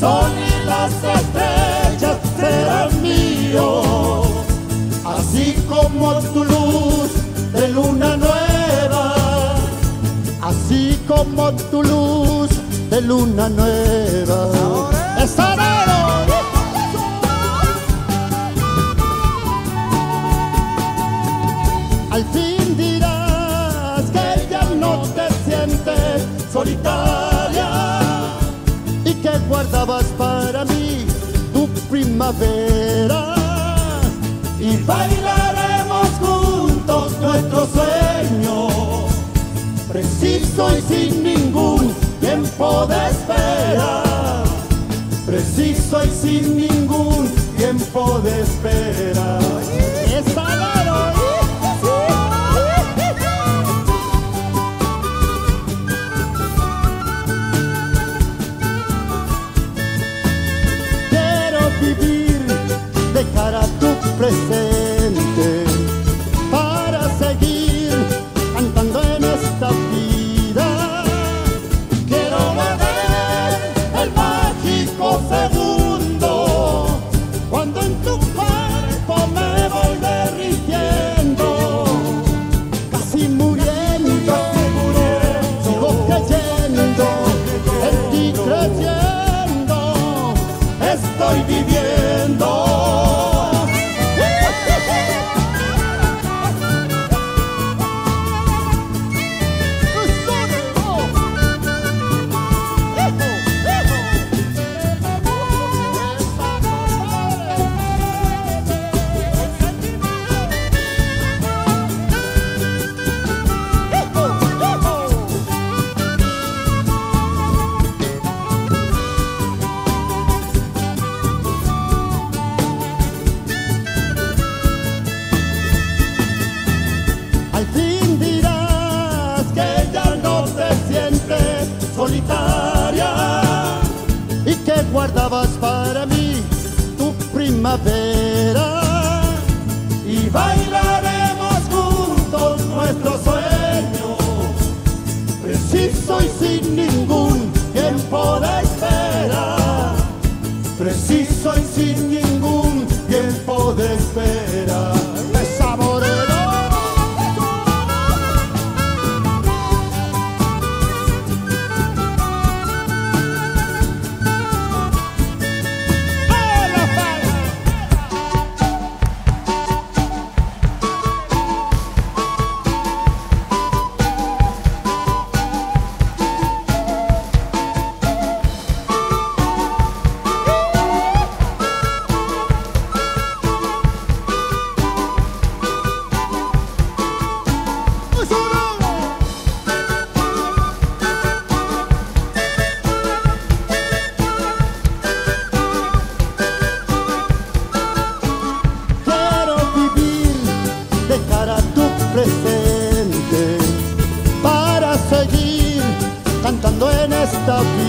sol y las estrellas serán míos, así como tu luz de luna nueva, así como tu luz de luna nueva. Al fin dirás que ya no te sientes solitario guardabas para mí tu primavera. Y bailaremos juntos nuestro sueño preciso y sin ningún tiempo de espera. Preciso y sin ningún tiempo de espera. Quiero presente que guardabas para mí tu primavera. Y bailaremos Stop. vida.